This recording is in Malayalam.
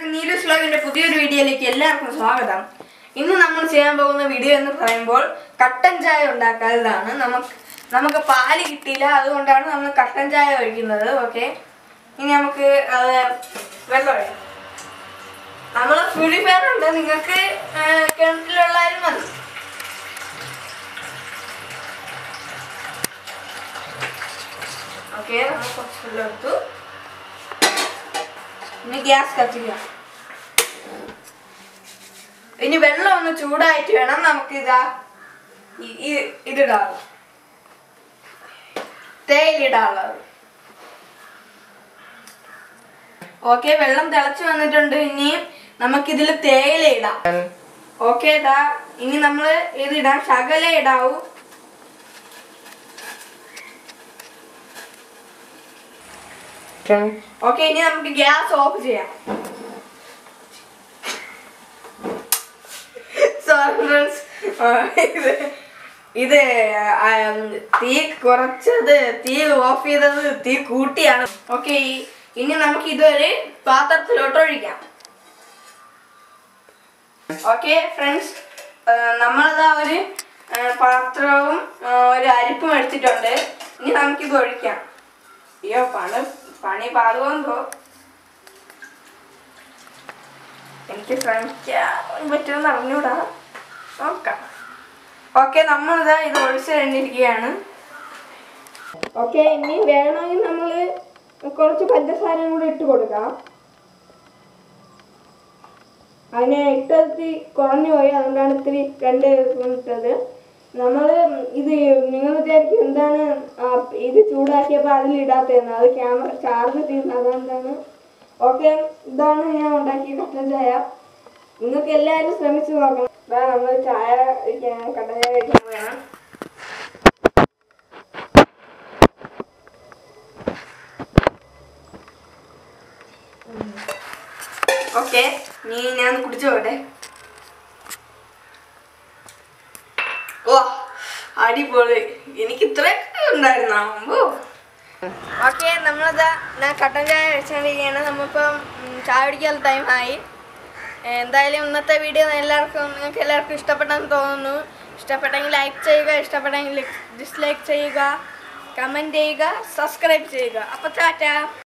എല്ലാവർക്കും നീലസ് വ്ലോഗിന്റെ പുതിയൊരു വീഡിയോയിലേക്ക് എല്ലാവർക്കും സ്വാഗതം. ഇന്ന് നമ്മൾ ചെയ്യാൻ പോകുന്ന വീഡിയോ എന്ന് പറയുമ്പോൾ കട്ടൻ ചായ ഉണ്ടാക്കാത്തതാണ്. നമുക്ക് നമുക്ക് പാൽ കിട്ടിയില്ല അതുകൊണ്ടാണ് നമ്മൾ കട്ടൻ ചായ ഒഴിക്കുന്നത് ഓക്കെ ഇനി നമുക്ക് വെള്ളം നമ്മൾ പ്യൂരിഫയർ ഉണ്ട്. നിങ്ങൾക്ക് കിണറ്റിലുള്ളാലും മതി. ഓക്കെ നമ്മൾ കുറച്ച് എടുത്തു. ഇനി ഗ്യാസ് കത്തിക്കാം ഇനി വെള്ളം ഒന്ന് ചൂടായിട്ട് വേണം നമുക്ക് ഇതാ ഈ- ഈ- ഇതിടാം തേയിലിടാനുള്ളത് ഓക്കെ വെള്ളം തിളച്ചു വന്നിട്ടുണ്ട്. ഇനി നമുക്കിതിൽ തേയില ഇടാം ഓക്കേ ഇതാ ഇനി നമ്മൾ ഇതിടാം ശകല ഇടാവൂ ഓക്കെ ഇനി നമുക്ക് ഗ്യാസ് ഓഫ് ചെയ്യാം. ഇത് തീ കുറച്ചത് തീ ഓഫ് ചെയ്തത് തീ കൂട്ടിയാണ്. ഓക്കെ ഇനി നമുക്ക് ഇതൊരു പാത്രത്തിലോട്ട് ഒഴിക്കാം. ഓക്കെ ഫ്രണ്ട്സ് നമ്മളതാ ഒരു പാത്രവും ഒരു അരിപ്പും എടുത്തിട്ടുണ്ട്. ഇനി നമുക്കിത് ഒഴിക്കാം. അയ്യോ പണി പണി പാടുമെന്തോ എനിക്ക് ശ്രമിക്കാൻ പറ്റുമെന്ന് അറിഞ്ഞൂടാ. നോക്കാം. ഓക്കെ നമ്മളിതാ ഇത് ഒഴിച്ച് കഴിഞ്ഞിരിക്കുകയാണ്. ഓക്കെ ഇനി വേണമെങ്കിൽ നമ്മൾ കുറച്ച് പഞ്ചസാരയും കൂടി ഇട്ട് കൊടുക്കാം. അതിനെ ഇട്ടത്തി കുറഞ്ഞു പോയി അതുകൊണ്ടാണ് ഇത്തിരി രണ്ട് ഇട്ടത്. നമ്മൾ ഇത് നിങ്ങൾ വിചാരിക്കും എന്താണ് ഇത് ചൂടാക്കിയപ്പോൾ അതിലിടാത്തതെന്ന് അത് ക്യാമറ ചാർജ് തീർന്നു അതെന്താണ്? ഓക്കെ ഇതാണ് ഞാൻ ഉണ്ടാക്കിയ കട്ടൻ ചായ. നിങ്ങൾക്ക് എല്ലാവരും ശ്രമിച്ചു നോക്കണം. ഇതാ നമ്മൾ ചായ കട്ടൻ ചായ കഴിക്കാൻ വേണം ഓക്കെ നീ ഞാൻ കുടിച്ചു പോട്ടെ ഓ അടിപൊളി. എനിക്ക് ഇത്രയൊക്കെ ഉണ്ടായിരുന്നോ. അമ്പോ. ഓക്കെ നമ്മളിതാ ഞാൻ കട്ടൻ ചായ കഴിച്ചുകൊണ്ടിരിക്കുകയാണ് നമ്മളിപ്പം ചായ പിടിക്കാൻ ടൈം ടൈമായി എന്തായാലും ഇന്നത്തെ വീഡിയോ എല്ലാവർക്കും നിങ്ങൾക്ക് എല്ലാവർക്കും ഇഷ്ടപ്പെട്ടെന്ന് തോന്നുന്നു. ഇഷ്ടപ്പെട്ടെങ്കിൽ ലൈക്ക് ചെയ്യുക ഇഷ്ടപ്പെട്ടെങ്കിൽ ഡിസ്ലൈക്ക് ചെയ്യുക കമന്റ് ചെയ്യുക സബ്സ്ക്രൈബ് ചെയ്യുക. അപ്പോൾ ടാറ്റ.